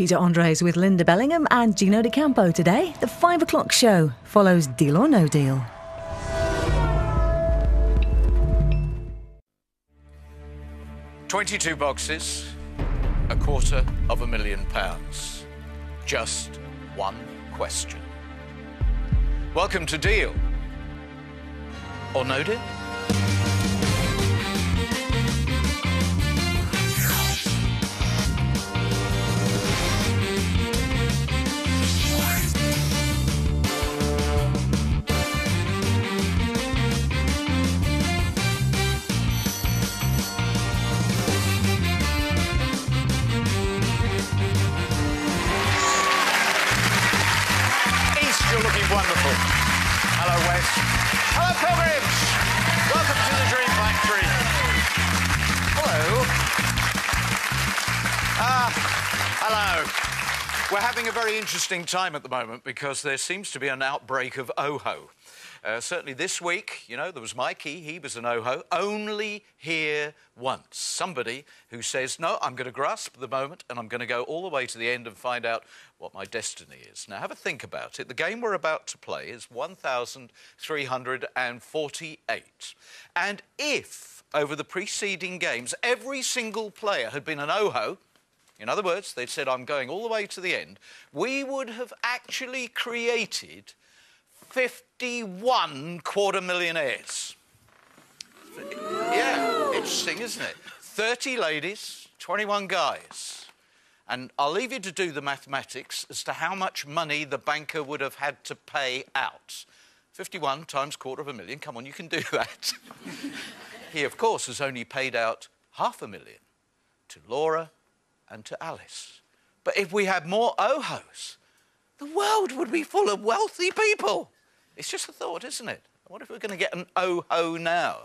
Peter Andre's with Linda Bellingham and Gino D'Acampo today. The five o'clock show follows Deal or No Deal. Twenty-two boxes, a quarter of a million pounds. Just one question. Welcome to Deal or No Deal. Hello. We're having a very interesting time at the moment because there seems to be an outbreak of OHO. Uh, certainly this week, you know, there was Mikey, he was an OHO, only here once. Somebody who says, no, I'm going to grasp the moment and I'm going to go all the way to the end and find out what my destiny is. Now, have a think about it. The game we're about to play is 1,348. And if, over the preceding games, every single player had been an OHO, in other words, they'd said, I'm going all the way to the end, we would have actually created 51 quarter millionaires. Yeah, interesting, isn't it? 30 ladies, 21 guys. And I'll leave you to do the mathematics as to how much money the banker would have had to pay out. 51 times quarter of a million, come on, you can do that. he, of course, has only paid out half a million to Laura and to Alice. But if we had more OHOs, the world would be full of wealthy people. It's just a thought, isn't it? What if we're going to get an OHO now?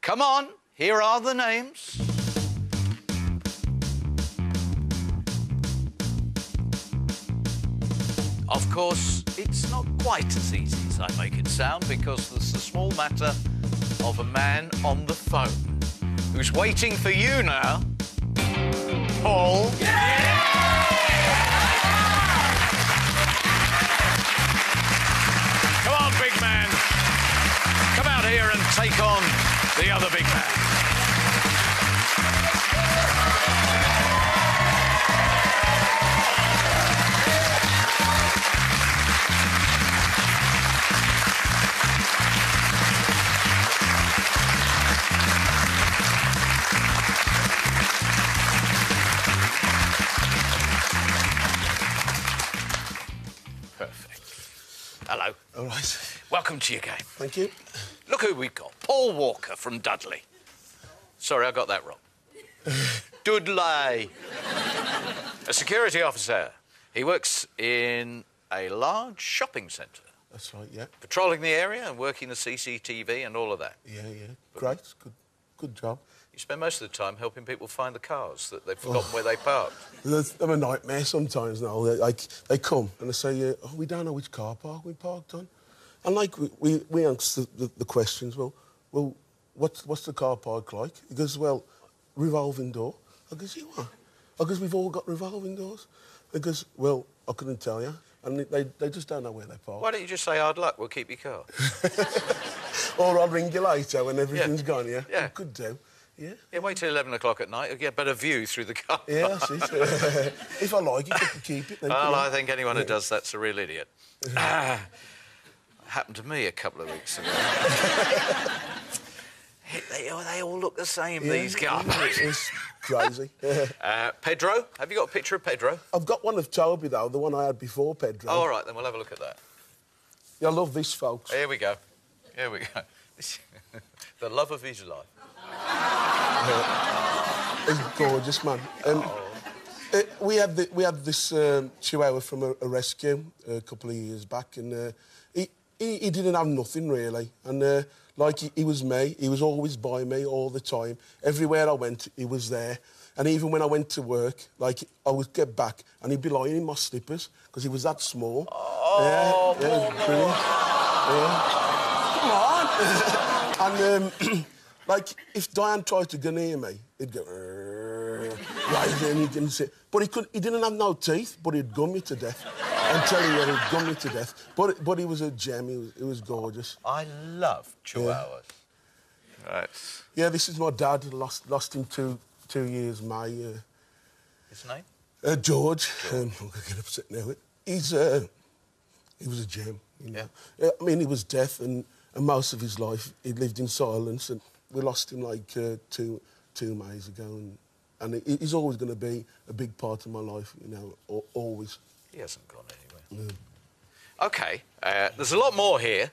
Come on, here are the names. Of course, it's not quite as easy as I make it sound because there's the small matter of a man on the phone who's waiting for you now. Come on, big man. Come out here and take on the other big man. Welcome to your game. Thank you. Look who we've got. Paul Walker from Dudley. Sorry, I got that wrong. Dudley. A security officer. He works in a large shopping centre, That's right. Yeah. patrolling the area and working the CCTV and all of that. Yeah. Yeah. Great. Good. Good job. You spend most of the time helping people find the cars that they've oh. forgotten where they parked. I'm a nightmare sometimes now. They, like they come and they say, "Oh, we don't know which car park we parked on," and like we, we, we answer the, the questions. Well, well, what's what's the car park like? He goes, "Well, revolving door." I goes, "You are?" I goes, "We've all got revolving doors." He goes, "Well, I couldn't tell you," and they they just don't know where they park. Why don't you just say hard luck? We'll keep your car. Or I'll ring you later when everything's gone. Yeah. Yeah. Could do. Yeah. Yeah, wait till 11 o'clock at night. You'll get a better view through the car. Yeah, that's it. if I like it, I can keep it. Then, Well, I think anyone who does that's a real idiot. Happened to me a couple of weeks ago. Hey, they, oh, they all look the same, Yeah, these guys. It's crazy. Uh, Pedro, have you got a picture of Pedro? I've got one of Toby, though, the one I had before Pedro. Oh, all right, then we'll have a look at that. Yeah, I love this, folks. Here we go. Here we go. the love of his life. He's gorgeous, man. Um, uh, we had the, we had this um, Chihuahua from a, a rescue a couple of years back, and uh, he, he he didn't have nothing really, and uh, like he, he was me, he was always by me all the time. Everywhere I went, he was there, and even when I went to work, like I would get back, and he'd be lying in my slippers because he was that small. Oh, yeah, yeah. Come on. and um, like if Diane tried to go near me, he'd go. "Arr." rising, he didn't say. But he could. He didn't have no teeth, but he'd gum me to death. I'm telling you, he'd gum you to death. But but he was a gem. He was, he was gorgeous. I love chihuahuas. Right. Yeah, this is my dad. Lost lost him two two years my... Uh, His name? uh, George. Um, I'm gonna get upset now. He's uh, he was a gem. You know? yeah. I mean, he was deaf, and, and most of his life he lived in silence, and we lost him like uh, two two Mays ago, and and he's always going to be a big part of my life. You know, always. He hasn't gone anywhere. OK, uh, there's a lot more here.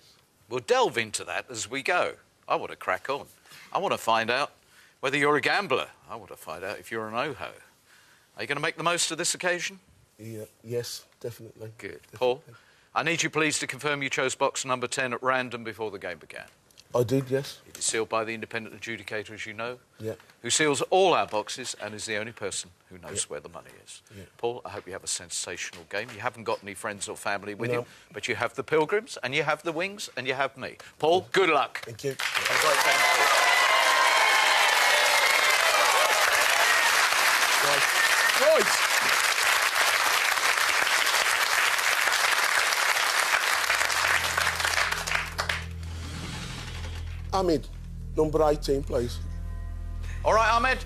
We'll delve into that as we go. I want to crack on. I want to find out whether you're a gambler. I want to find out if you're an OHO. Are you going to make the most of this occasion? Yeah. Yes, definitely. Good. Paul, I need you please to confirm you chose box number 10 at random before the game began. I did. Yes. It is sealed by the independent adjudicator, as you know, Yeah. who seals all our boxes and is the only person who knows Yeah. where the money is. Yeah. Paul, I hope you have a sensational game. You haven't got any friends or family with No. you, but you have the Pilgrims, and you have the Wings, and you have me. Paul, good luck. Thank you. Have a great game, Paul. Right. Ahmed, number 18, please. All right, Ahmed.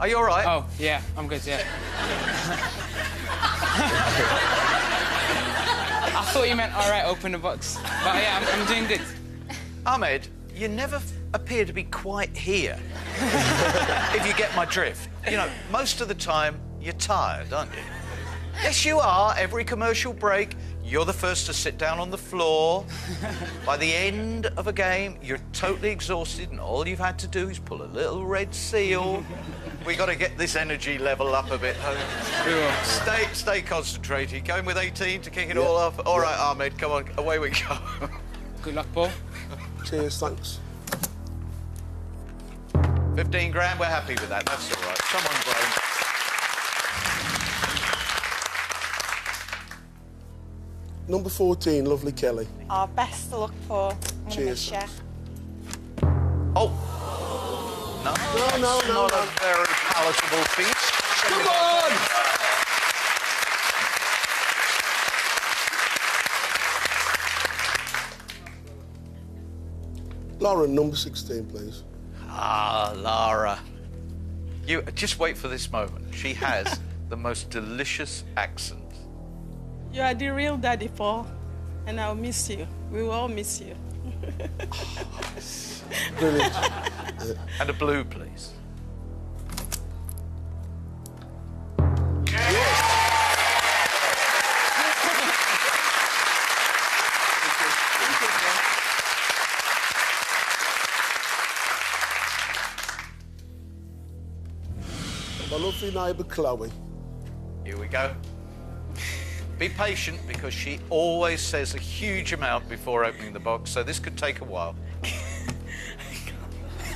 Are you all right? Oh, yeah, I'm good, yeah. I thought you meant, all right, open the box. But yeah, I'm, I'm doing good. Ahmed, you never appear to be quite here. if you get my drift. You know, most of the time, you're tired, aren't you? Yes, you are. Every commercial break, you're the first to sit down on the floor. By the end of a game, you're totally exhausted, and all you've had to do is pull a little red seal. we got to get this energy level up a bit. Stay, stay concentrated. Going with 18 to kick it all off. All right, Ahmed, come on, away we go. Good luck, Paul. Cheers. Thanks. 15 grand, we're happy with that. That's all right. Come Number 14, lovely Kelly. Our best of luck, Paul. I'm Cheers. miss you. Oh. No, No, no, no, not no. a very palatable feast. Come on! Lauren, number 16, please. Ah, Lara. You just wait for this moment. She has the most delicious accent. You are the real daddy, Paul. And I'll miss you. We will all miss you. Brilliant. And a blue, please. My lovely neighbour Chloe. Here we go. Be patient because she always says a huge amount before opening the box, so this could take a while.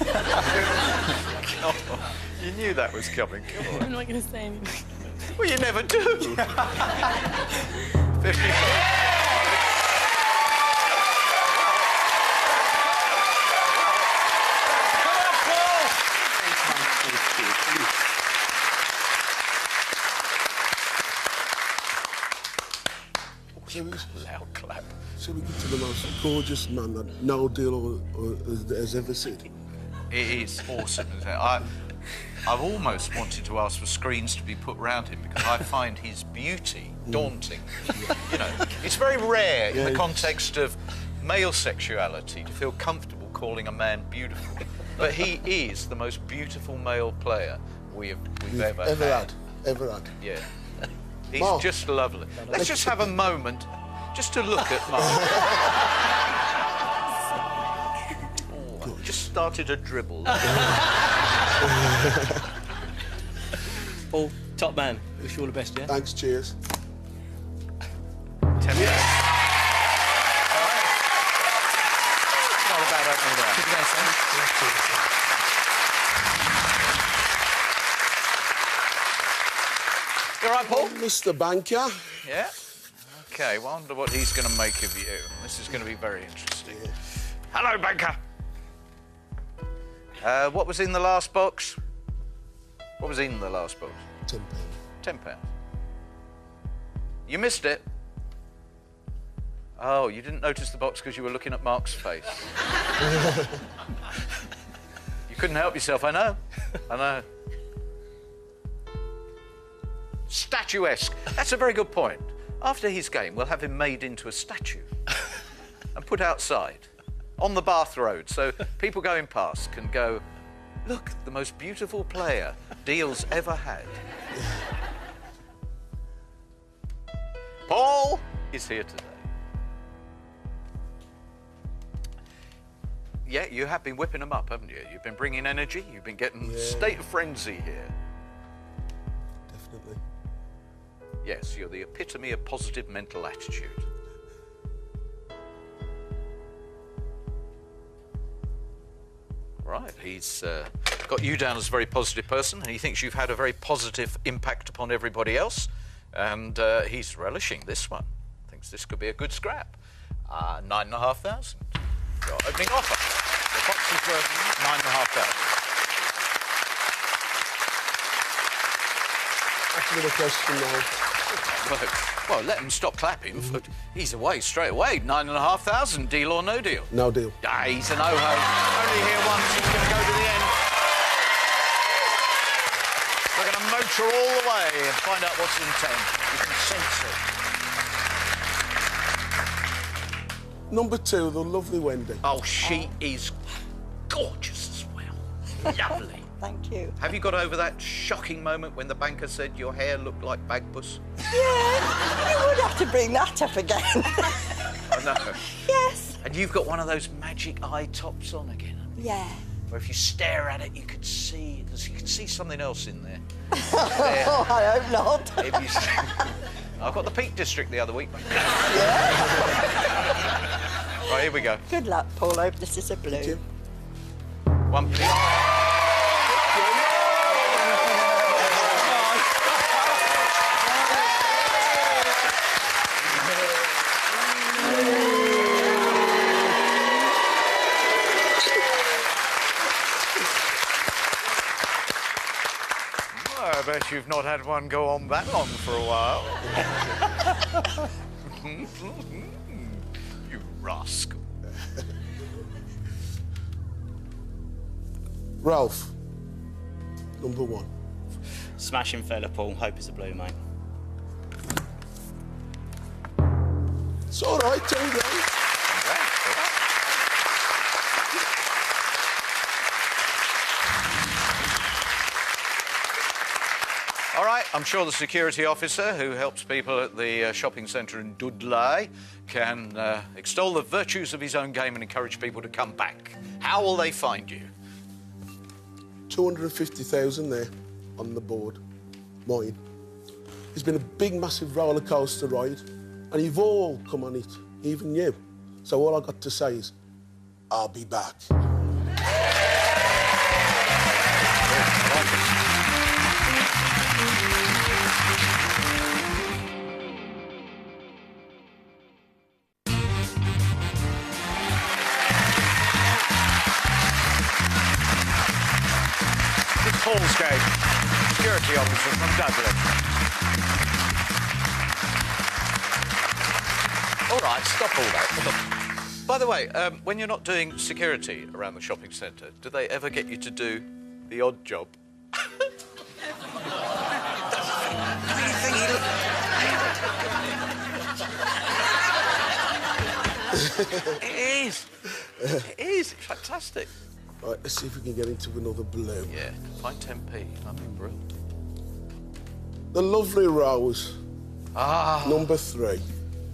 Oh, you knew that was coming. Come on. I'm not going to say anything. Well, you never do. 50. Gorgeous man that no deal has, ever seen? It is awesome, isn't it? I, I've almost wanted to ask for screens to be put round him because I find his beauty mm. daunting. You know, it's very rare in the context of male sexuality to feel comfortable calling a man beautiful. But he is the most beautiful male player we have, we've ever, Ever had. Ever had. Yeah. He's Mark. just lovely. Let's just have a moment just to look at Mark. just started a dribble. Paul, top man. Wish you all the best, yeah? Thanks, cheers. Ten minutes. All right. Not a bad opening round. You all right, Paul? Oh, Mr. Banker. Yeah. Okay, wonder what he's going to make of you. This is going to be very interesting. Hello, banker. Uh, what was in the last box? What was in the last box? Ten pound. Ten pounds. You missed it. Oh, you didn't notice the box because you were looking at Mark's face. you couldn't help yourself, I know. I know. Statuesque. That's a very good point. After his game, we'll have him made into a statue and put outside on the Bath Road so people going past can go, look, the most beautiful player Deal's ever had. Paul is here today. Yeah, you have been whipping them up, haven't you? You've been bringing energy. You've been getting Yeah. state of frenzy here. Definitely. Yes, you're the epitome of positive mental attitude. Right, he's uh, got you down as a very positive person, and he thinks you've had a very positive impact upon everybody else, and uh, he's relishing this one. Thinks this could be a good scrap. Uh, nine and a half thousand. Your opening offer. The box is worth nine and a half thousand. Ask me the question now. Well, well, let him stop clapping. but He's away straight away. Nine and a half thousand. Deal or no deal? No deal. Ah, he's an oh-ho. Only here once. He's going to go to the end. We're going to motor all the way and find out what's in ten. You can sense it. Number two, the lovely Wendy. Oh, she is gorgeous as well. Lovely. Thank you. Have you got over that shocking moment when the banker said your hair looked like bagpuss? Yeah, you would have to bring that up again. I know. yes. And you've got one of those magic eye tops on again. Yeah. where if you stare at it, you could see you could see something else in there. Oh, I hope not. If you see- I got the Peak District the other week. yeah. right, here we go. Good luck, Paul. Hope this is a blue. One, please. I you've not had one go on that long for a while. you rascal. Ralph. Number one. Smashing fella, Paul. Hope it's a blue, mate. It's all right, two days. Congrats, all right. All right, I'm sure the security officer who helps people at the uh, shopping centre in Dudley can uh, extol the virtues of his own game and encourage people to come back. How will they find you? 250,000 there on the board. Mine. It's been a big, massive roller coaster ride, and you've all come on it, even you. So all I've got to say is, I'll be back. All right, stop all that. Stop. By the way, um, when you're not doing security around the shopping centre, do they ever get you to do the odd job? do you think he look- it is. It is. It's fantastic. Right, let's see if we can get into another blue. Yeah, find 10p. That'd be brilliant. The lovely Rose. Ah. Number three.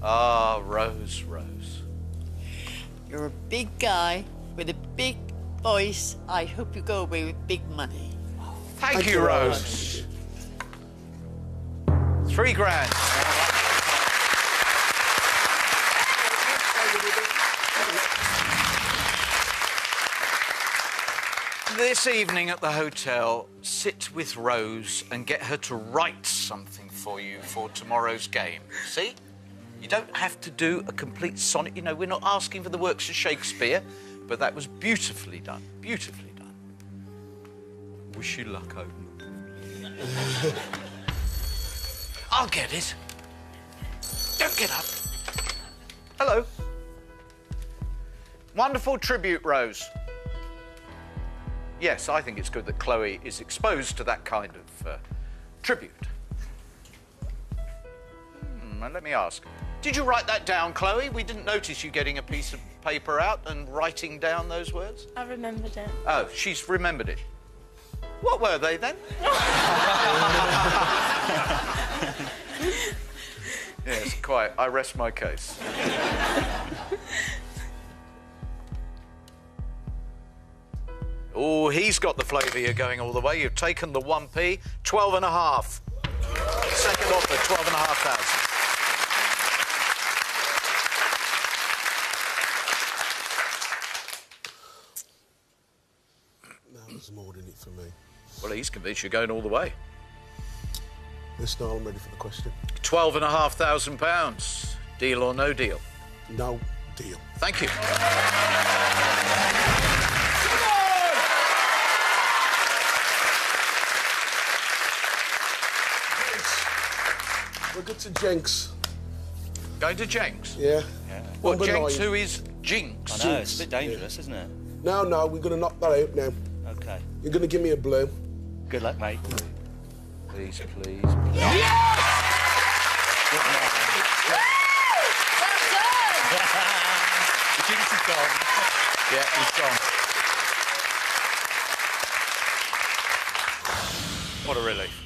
Ah, Rose, Rose. You're a big guy with a big voice. I hope you go away with big money. Thank, Thank you, you, Rose. Three grand. This evening at the hotel, sit with Rose and get her to write something for you for tomorrow's game. See? You don't have to do a complete sonnet. You know, we're not asking for the works of Shakespeare, but that was beautifully done. Beautifully done. Wish you luck, Odin. I'll get it. Don't get up. Hello. Wonderful tribute, Rose. Yes, I think it's good that Chloe is exposed to that kind of uh, tribute. Hmm, and let me ask. Did you write that down, Chloe? We didn't notice you getting a piece of paper out and writing down those words. I remembered it. Oh, she's remembered it. What were they then? yes, quite. I rest my case. Oh, he's got the flavour here going all the way. You've taken the 1p, 12 and a half. Second offer, 12 and a half thousand. More in it for me. Well, he's convinced you're going all the way. Listen, I'm ready for the question. 12 and a half thousand pounds. Deal or no deal? No deal. Thank you. We're to Jenks. Going to Jenks? Yeah. What, Number Jenks, nine. who is Jinx? I know, it's a bit dangerous, isn't it? No, no, we're going to knock that out now. Okay. You're going to give me a blue. Good luck, mate. Please, please. The jinx is gone. Yeah, he's gone. What a relief.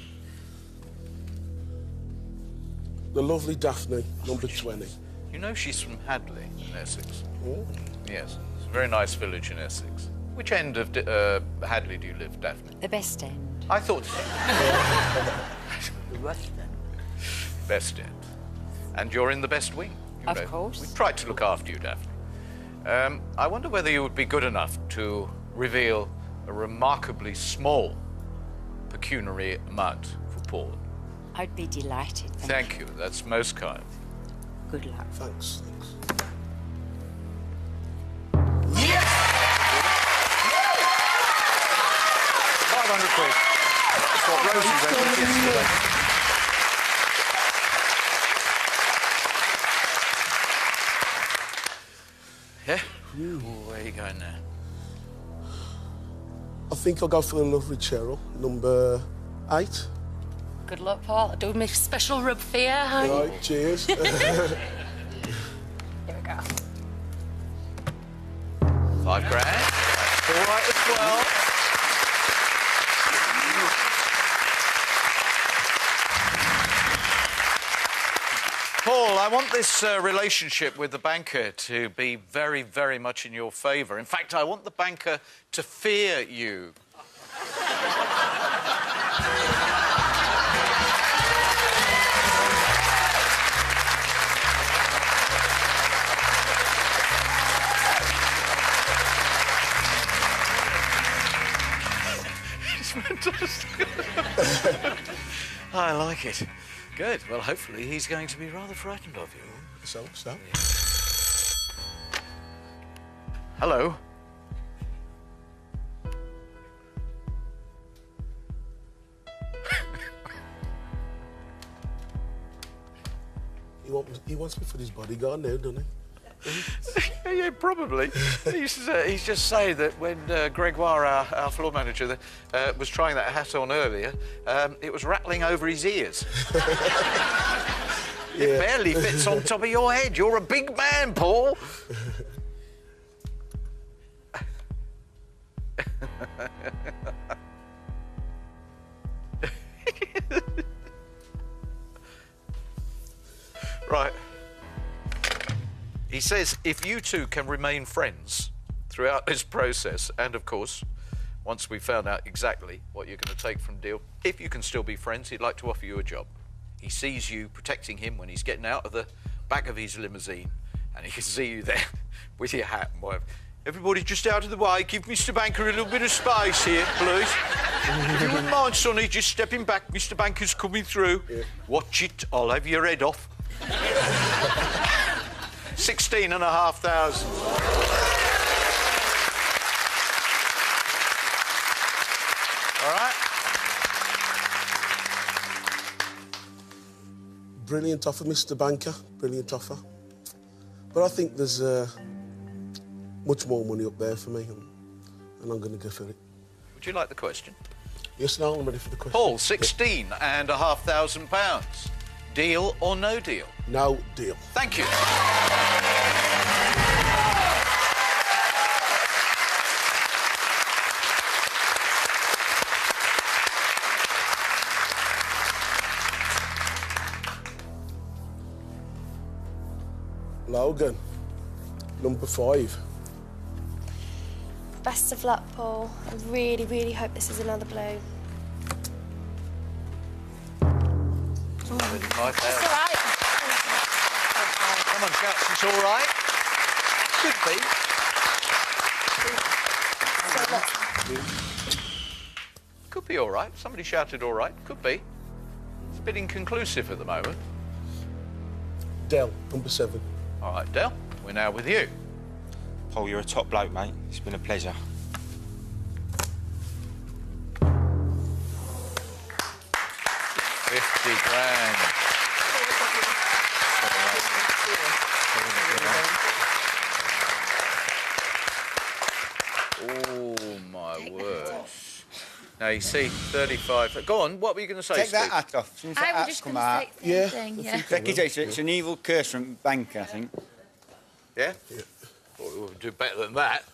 The lovely Daphne, number 20. You know she's from Hadleigh in Essex. Oh. Yes, it's a very nice village in Essex. Which end of uh, Hadleigh do you live, Daphne? The best end. I thought so. The West end. Best end. And you're in the best wing. you Of know. course. We tried to look after you, Daphne. Um, I wonder whether you would be good enough to reveal a remarkably small pecuniary amount for Paul. I'd be delighted. Thank, Thank you. That's most kind. Good luck. Thanks, thanks. Five hundred quid. That's what Rosie went with yesterday. Yeah? Ooh, where are you going now? I think I'll go for the lovely Cheryl, number eight. Good luck, Paul. Do me special rub for you, honey. Right, cheers. Here we go. Five grand. That's all right as well. Paul, I want this uh, relationship with the banker to be very, very much in your favour. In fact, I want the banker to fear you. Fantastic. I like it. Good. Well, hopefully he's going to be rather frightened of you. so, so. Hello. He, want, he wants me for his bodyguard now, doesn't he? Yeah, yeah, probably. he's, uh, he's just saying that when uh, Gregoire, our, our floor manager, uh, was trying that hat on earlier, um, it was rattling over his ears. It Yeah. barely fits on top of your head. You're a big man, Paul. right. He says if you two can remain friends throughout this process, and of course, once we've found out exactly what you're going to take from Deal, if you can still be friends, he'd like to offer you a job. He sees you protecting him when he's getting out of the back of his limousine, and he can see you there with your hat and whatever. Everybody just out of the way. Give Mr. Banker a little bit of space here, please. if you wouldn't mind, Sonny, just stepping back. Mr. Banker's coming through. Watch it. I'll have your head off. Sixteen and a half thousand. All right. brilliant offer, Mr. Banker. Brilliant offer. But I think there's uh, much more money up there for me, and, and I'm going to go for it. Would you like the question? Yes, now I'm ready for the question. Paul, sixteen and a half thousand pounds. Deal or no deal? No deal. Thank you. Number five. Best of luck, Paul. I really, really hope this is another blow. Thirty-five It's thousand. all right. Someone shouts it's all right. Could be. Could be all right. Somebody shouted all right. Could be. It's a bit inconclusive at the moment. Dell, number seven. All right, Del, we're now with you. Paul, you're a top bloke, mate. It's been a pleasure. Fifty grand. Oh my word! Now you see, thirty-five. Go on. What were you going to say? Take that Steve? hat off. Since I that was hat's just come gonna out. say the same Yeah, thing, I yeah. think Becky, it's, it's an evil curse from Banker, I think. Yeah. Well, we'll do better than that.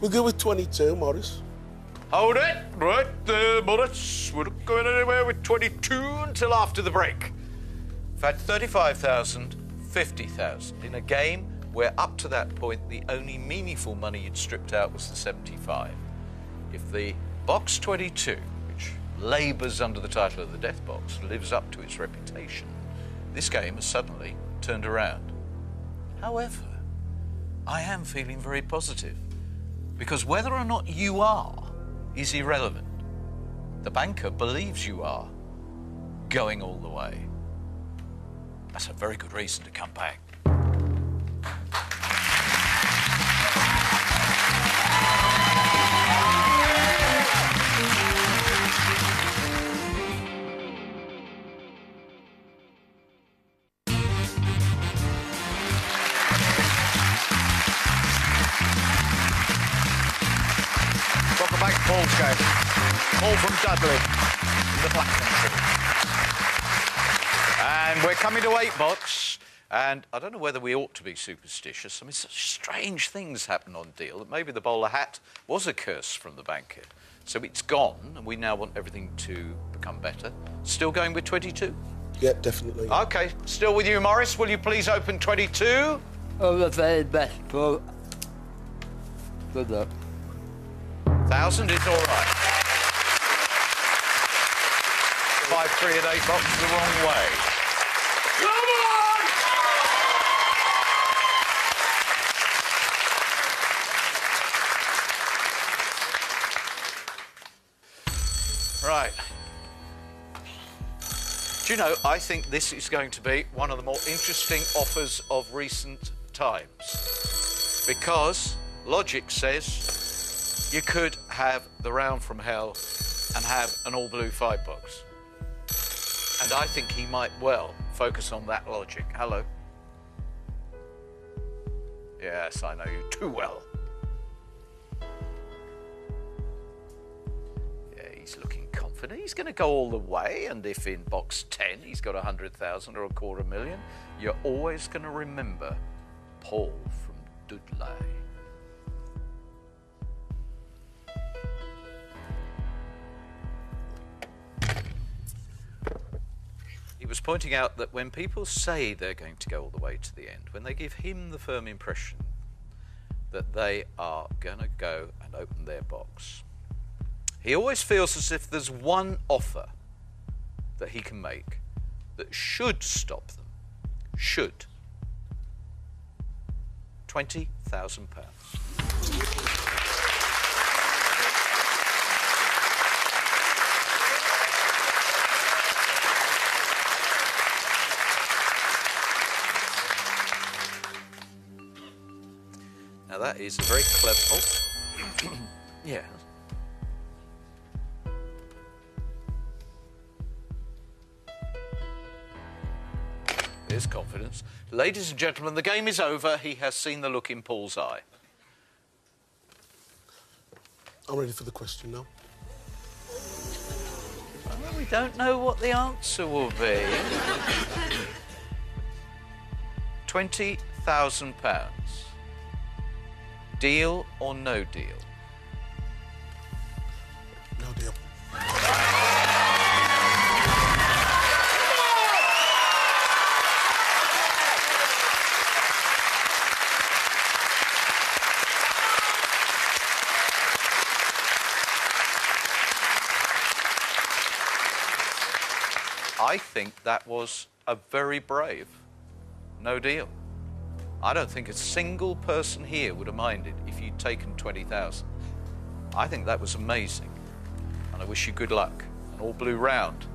We'll go with 22, Morris. Hold it, right there, Morris. We're not going anywhere with 22 until after the break. We've had 35,000, 50,000 in a game where up to that point the only meaningful money you'd stripped out was the 75. If the box 22, which labours under the title of the death box, lives up to its reputation, this game has suddenly turned around. However, I am feeling very positive because whether or not you are is irrelevant. The banker believes you are going all the way. That's a very good reason to come back. We're coming to eight box. And I don't know whether we ought to be superstitious. I mean, such strange things happen on deal that maybe the bowler hat was a curse from the banker. So it's gone, and we now want everything to become better. Still going with 22? Yeah, definitely. OK, still with you, Morris. Will you please open 22? Oh, the very best, Paul. Good luck. Thousand is all right. Five, three, and eight box the wrong way. Come on! Right. Do you know, I think this is going to be one of the more interesting offers of recent times. Because logic says you could have the round from hell and have an all blue five box. And I think he might well focus on that logic. Hello. Yes, I know you too well. Yeah, he's looking confident. He's going to go all the way, and if in box 10 he's got a 100,000 or a quarter million, you're always going to remember Paul from Dudley. He was pointing out that when people say they're going to go all the way to the end, when they give him the firm impression that they are going to go and open their box, he always feels as if there's one offer that he can make that should stop them. Should. £20,000. Now that is a very clever. Oh. yeah. There's confidence. Ladies and gentlemen, the game is over. He has seen the look in Paul's eye. I'm ready for the question now. Well, we don't know what the answer will be. Twenty thousand pounds. Deal or no deal? No deal. I think that was a very brave no deal. I don't think a single person here would have minded if you'd taken 20,000. I think that was amazing. And I wish you good luck. And all blue round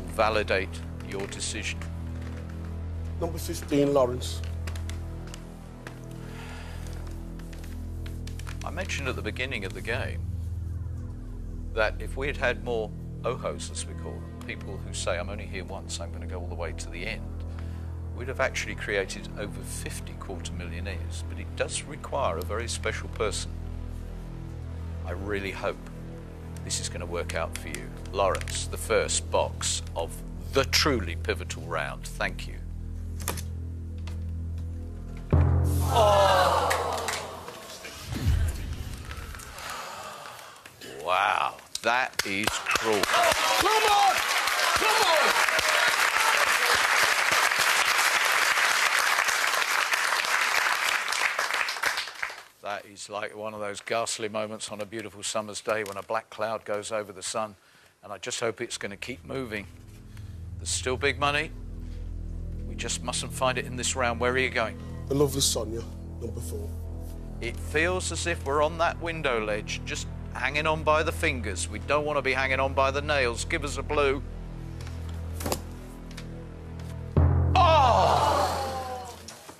will validate your decision. Number 15, Lawrence. I mentioned at the beginning of the game that if we had had more ohos, as we call them, people who say, I'm only here once, I'm going to go all the way to the end, we'd have actually created over 50 quarter millionaires. But it does require a very special person. I really hope this is going to work out for you. Lawrence, the first box of the truly pivotal round. Thank you. Oh. Wow, that is cruel. Come on! Come on! Is like one of those ghastly moments on a beautiful summer's day when a black cloud goes over the sun, and I just hope it's going to keep moving. There's still big money. We just mustn't find it in this round. Where are you going? The lovely Sonia, number four. It feels as if we're on that window ledge, just hanging on by the fingers. We don't want to be hanging on by the nails. Give us a blue. Oh!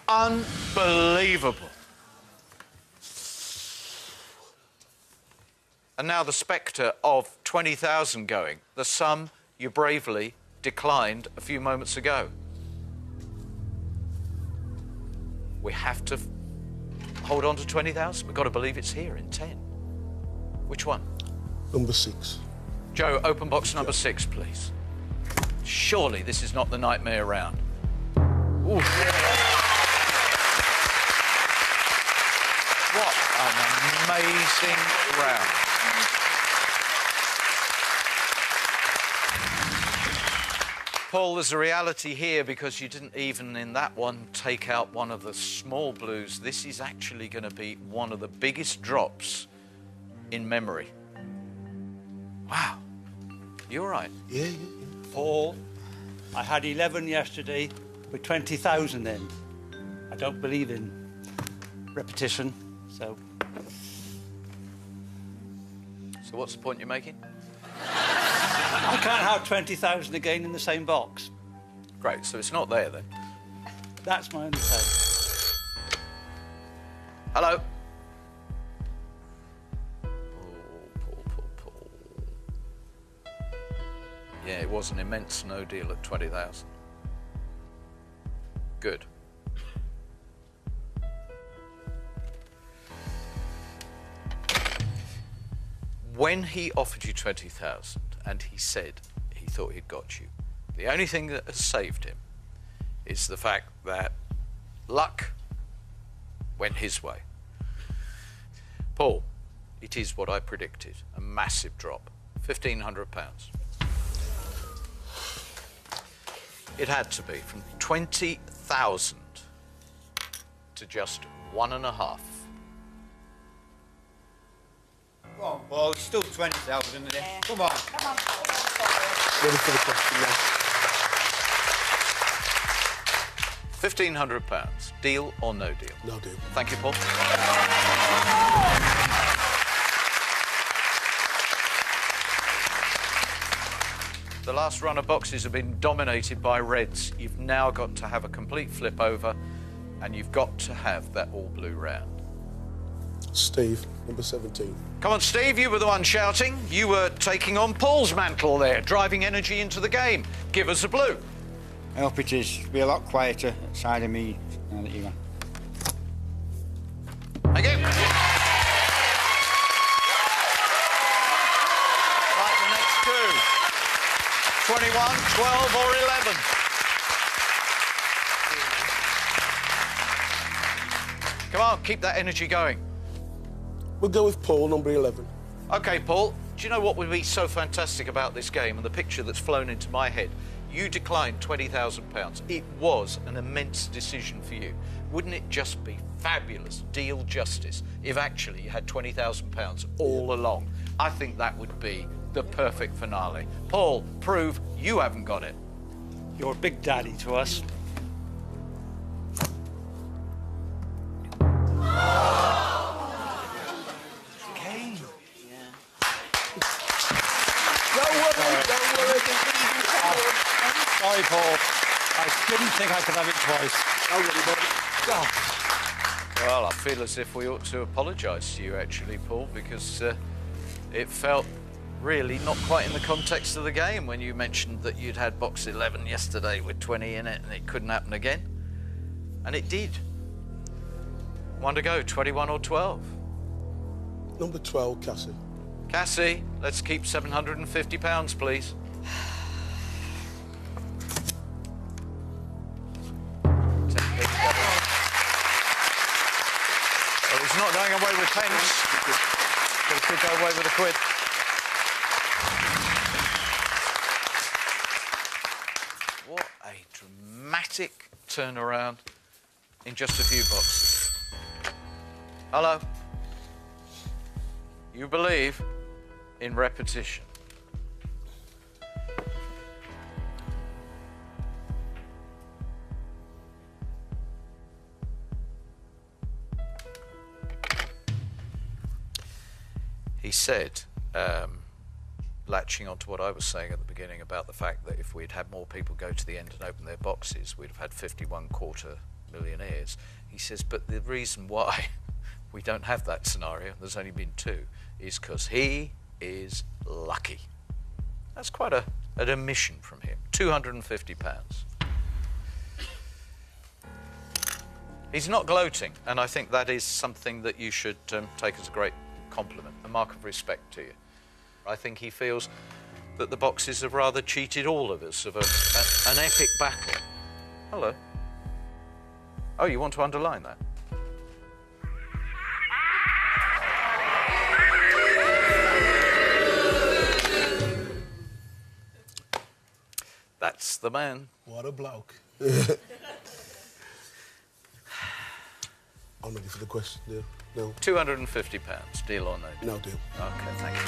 Unbelievable. And now the spectre of 20,000 going, the sum you bravely declined a few moments ago. We have to hold on to 20,000. We've got to believe it's here in 10. Which one? Number six. Joe, open box number six, please. Surely this is not the nightmare round. Oof. What an amazing round. Paul, there's a reality here because you didn't even in that one take out one of the small blues. This is actually going to be one of the biggest drops in memory. Wow. You all right? Yeah, yeah, Paul, I had 11 yesterday with 20,000 in. I don't believe in repetition, so. So what's the point you're making? I can't have 20,000 again in the same box. Great, so it's not there then. That's my only take. Hello. Yeah, it was an immense no deal at 20,000. Good. When he offered you 20,000 and he said he thought he'd got you, the only thing that has saved him is the fact that luck went his way. Paul, it is what I predicted a massive drop £1,500. It had to be from 20,000 to just one and a half. Come on, It's still 20,000 in there. Come on. Ready for the question now. £1,500. Deal or no deal? No deal. Thank you, Paul. The last run of boxes have been dominated by reds. You've now got to have a complete flip over and you've got to have that all blue round. Steve, number 17. Come on, Steve, you were the one shouting. You were taking on Paul's mantle there, driving energy into the game. Give us a blue. I hope it is. Be a lot quieter outside of me now that you're gone. Thank you. Right, the next two. 21, 12 or 11. Come on, keep that energy going. We'll go with Paul, number 11. OK, Paul, do you know what would be so fantastic about this game and the picture that's flown into my head? You declined £20,000. It was an immense decision for you. Wouldn't it just be fabulous deal justice if actually you had £20,000 all along? I think that would be the perfect finale. Paul, prove you haven't got it. You're a Big Daddy to us. Don't worry. Sorry, Paul. I didn't think I could have it twice. Don't worry about. Well, I feel as if we ought to apologise to you, actually, Paul, because uh, it felt really not quite in the context of the game when you mentioned that you'd had box 11 yesterday with 20 in it and it couldn't happen again. And it did. One to go, 21 or 12. Number 12, Cassie. Cassie, let's keep £750, please. Pence, go away with a quid. What a dramatic turnaround in just a few boxes. Hello. You believe in repetition. Said, um, latching onto what I was saying at the beginning about the fact that if we'd had more people go to the end and open their boxes, we'd have had 51 quarter millionaires. He says, but the reason why we don't have that scenario, there's only been two, is because he is lucky. That's quite a, an admission from him. £250. He's not gloating, and I think that is something that you should um, take as a great compliment, a mark of respect to you. I think he feels that the boxes have rather cheated all of us of a, a, an epic battle. Hello. Oh, you want to underline that? That's the man. What a bloke. I'm ready for the question, deal. No. £250. Deal or no deal? No deal. OK, thank you.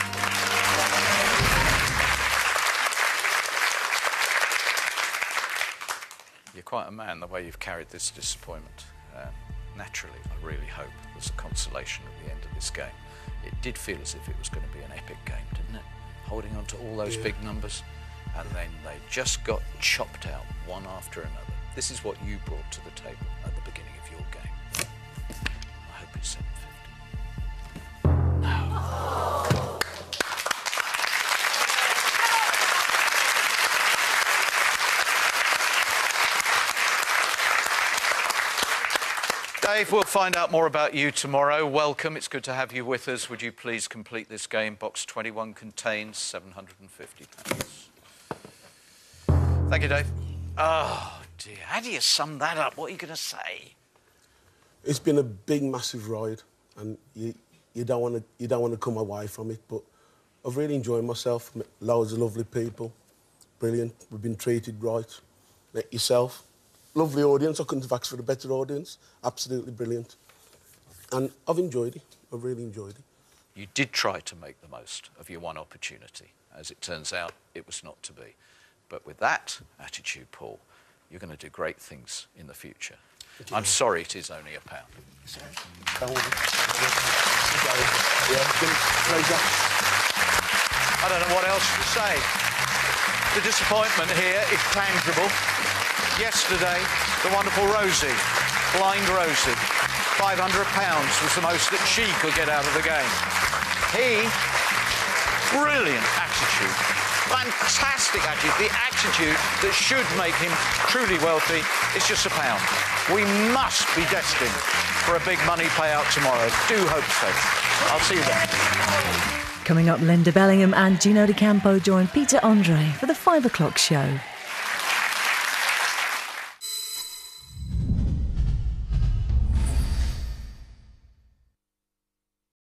You're quite a man the way you've carried this disappointment. Um, naturally, I really hope there's a consolation at the end of this game. It did feel as if it was going to be an epic game, didn't it? Holding on to all those Yeah. big numbers, and then they just got chopped out one after another. This is what you brought to the table Dave, we'll find out more about you tomorrow. Welcome. It's good to have you with us. Would you please complete this game? Box 21 contains 750 pounds. Thank you, Dave. Oh, dear. How do you sum that up? What are you going to say? It's been a big, massive ride, and you, you don't want to you don't want to come away from it. But I've really enjoyed myself. Met loads of lovely people, brilliant. We've been treated right. Met yourself, lovely audience. I couldn't have asked for a better audience. Absolutely brilliant, and I've enjoyed it. I've really enjoyed it. You did try to make the most of your one opportunity. As it turns out, it was not to be. But with that attitude, Paul, you're going to do great things in the future. I'm sorry it is only a pound. Don't worry. Yeah, it's been a pleasure. I don't know what else to say. The disappointment here is tangible. Yesterday, the wonderful Rosie, blind Rosie, £500 was the most that she could get out of the game. He, brilliant attitude, fantastic attitude, the attitude that should make him truly wealthy. It's just a pound. We must be destined for a big money payout tomorrow. Do hope so. I'll see you then. Coming up, Linda Bellingham and Gino D'Acampo join Peter Andre for the five o'clock show.